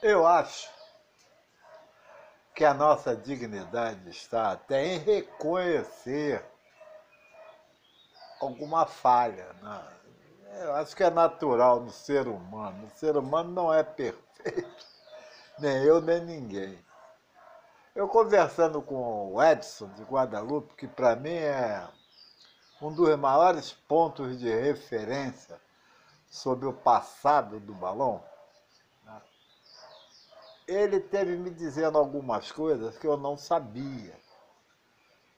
Eu acho que a nossa dignidade está até em reconhecer alguma falha. Né? Eu acho que é natural no ser humano. O ser humano não é perfeito, nem eu, nem ninguém. Eu conversando com o Edson de Guadalupe, que para mim é um dos maiores pontos de referência sobre o passado do balão? Ele teve me dizendo algumas coisas que eu não sabia.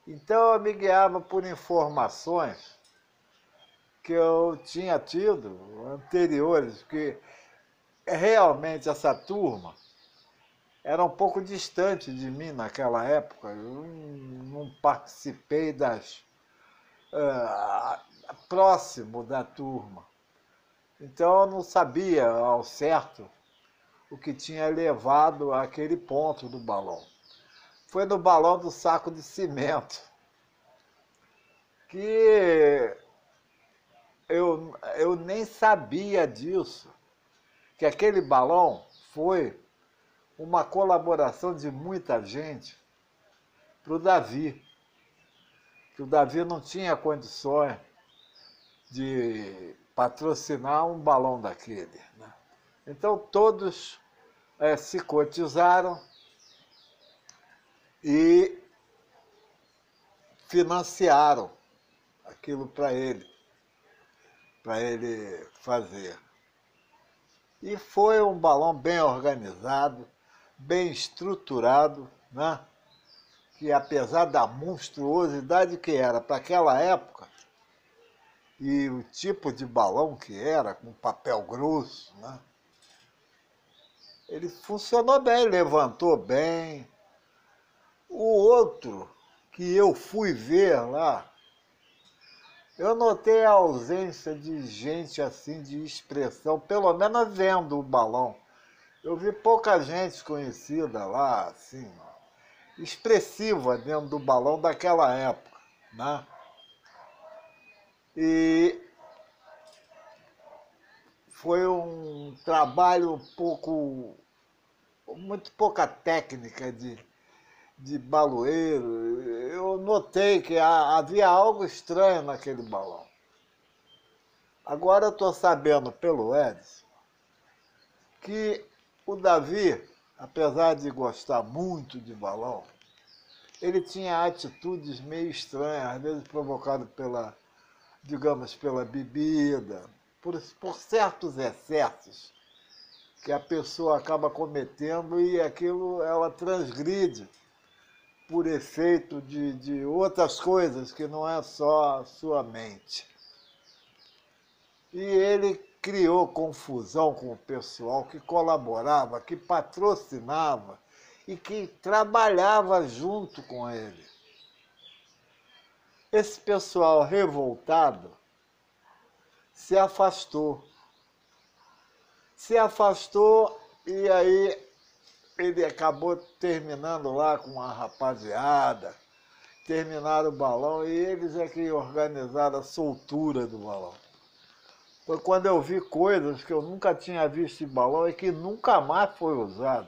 Então eu me guiava por informações que eu tinha tido anteriores, que realmente essa turma era um pouco distante de mim naquela época. Eu não participei das. Uh, próximo da turma. Então eu não sabia ao certo o que tinha levado àquele ponto do balão. Foi no balão do saco de cimento que eu, eu nem sabia disso, que aquele balão foi uma colaboração de muita gente para o Davi. Que o Davi não tinha condições de patrocinar um balão daquele. Né? Então todos é, se cotizaram e financiaram aquilo para ele para ele fazer. E foi um balão bem organizado, bem estruturado, né? que apesar da monstruosidade que era para aquela época, e o tipo de balão que era, com papel grosso, né? Ele funcionou bem, levantou bem. O outro que eu fui ver lá, eu notei a ausência de gente assim, de expressão, pelo menos vendo o balão. Eu vi pouca gente conhecida lá, assim, expressiva dentro do balão daquela época, né? E foi um trabalho um pouco, muito pouca técnica de de baloeiro, eu notei que havia algo estranho naquele balão. Agora eu estou sabendo pelo Edson que o Davi, apesar de gostar muito de balão, ele tinha atitudes meio estranhas, às vezes provocado pela, digamos, pela bebida, por, por certos excessos que a pessoa acaba cometendo e aquilo ela transgride por efeito de, de outras coisas que não é só a sua mente. E ele criou confusão com o pessoal que colaborava, que patrocinava e que trabalhava junto com ele. Esse pessoal revoltado se afastou. Se afastou e aí ele acabou terminando lá com a rapaziada, terminaram o balão e eles é que organizaram a soltura do balão. Foi quando eu vi coisas que eu nunca tinha visto em balão e que nunca mais foi usado.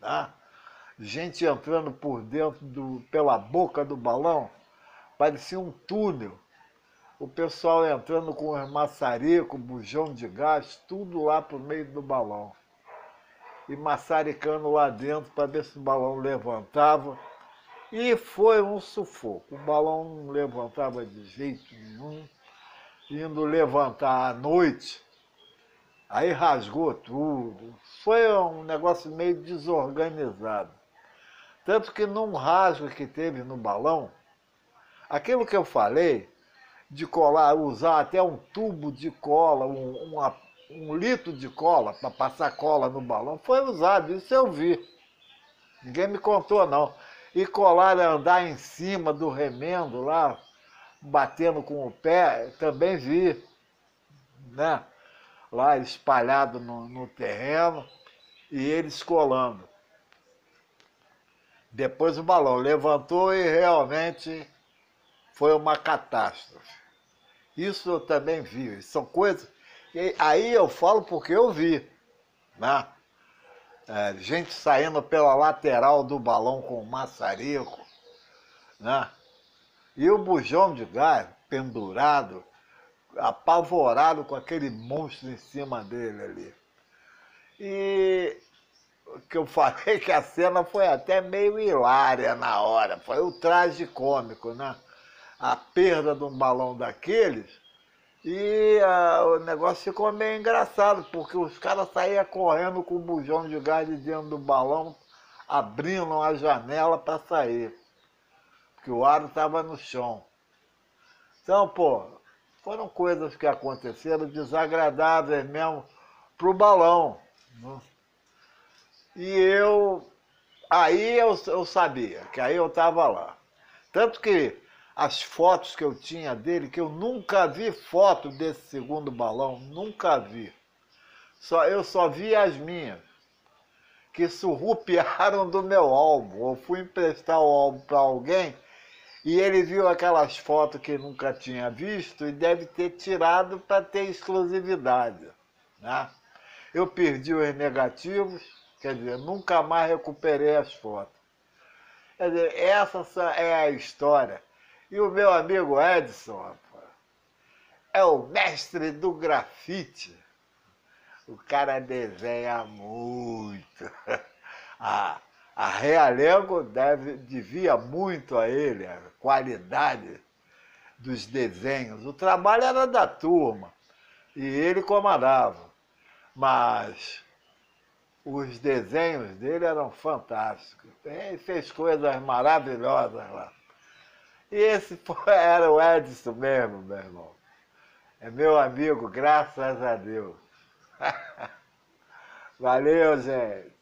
Tá? Gente entrando por dentro, do, pela boca do balão, parecia um túnel. O pessoal entrando com os maçaricos, bujão de gás, tudo lá pro meio do balão e maçaricando lá dentro para ver se o balão levantava. E foi um sufoco. O balão não levantava de jeito nenhum. Indo levantar à noite, aí rasgou tudo. Foi um negócio meio desorganizado. Tanto que num rasgo que teve no balão, aquilo que eu falei, de colar, usar até um tubo de cola, um, uma um litro de cola para passar cola no balão foi usado, isso eu vi. Ninguém me contou, não. E colar andar em cima do remendo lá, batendo com o pé, também vi. Né? Lá espalhado no, no terreno e eles colando. Depois o balão levantou e realmente foi uma catástrofe. Isso eu também vi. São coisas e aí eu falo porque eu vi. Né? é, gente saindo pela lateral do balão com maçarico, né? E o bujão de gás pendurado, apavorado com aquele monstro em cima dele ali. E que eu falei que a cena foi até meio hilária na hora, foi o traje cômico, né? A perda de um balão daqueles e uh, o negócio ficou meio engraçado, porque os caras saíam correndo com o bujão de gás de dentro do balão, abrindo a janela para sair, porque o aro estava no chão. Então, pô, foram coisas que aconteceram desagradáveis mesmo para o balão. Né? E eu, aí eu, eu sabia, que aí eu estava lá. Tanto que as fotos que eu tinha dele, que eu nunca vi foto desse segundo balão, nunca vi. Só, eu só vi as minhas, que surrupiaram do meu álbum. Eu fui emprestar o álbum para alguém e ele viu aquelas fotos que nunca tinha visto e deve ter tirado para ter exclusividade. Né? Eu perdi os negativos, quer dizer, nunca mais recuperei as fotos. Quer dizer, essa é a história. E o meu amigo Edson, rapaz, é o mestre do grafite. O cara desenha muito. A, a Realengo deve, devia muito a ele, a qualidade dos desenhos. O trabalho era da turma e ele comandava. Mas os desenhos dele eram fantásticos. Ele fez coisas maravilhosas lá. E esse era o Edson mesmo, meu irmão. É meu amigo, graças a Deus. Valeu, gente.